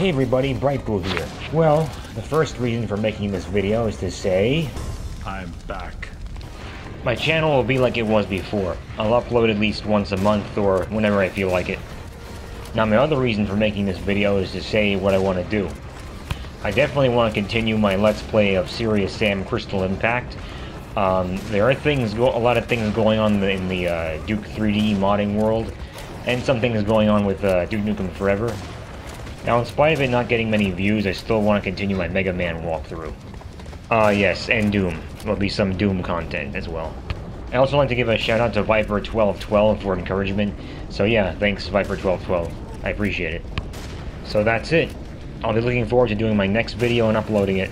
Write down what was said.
Hey everybody, Bright Boo here. Well, the first reason for making this video is to say... I'm back. My channel will be like it was before. I'll upload at least once a month or whenever I feel like it. Now my other reason for making this video is to say what I want to do. I definitely want to continue my Let's Play of Serious Sam Crystal Impact. Um, there are things, a lot of things going on in the uh, Duke 3D modding world, and some things going on with uh, Duke Nukem Forever. Now, in spite of it not getting many views, I still want to continue my Mega Man walkthrough. Ah, uh, yes, and Doom. There'll be some Doom content as well. I also like to give a shout out to Viper1212 for encouragement. So yeah, thanks Viper1212. I appreciate it. So that's it. I'll be looking forward to doing my next video and uploading it.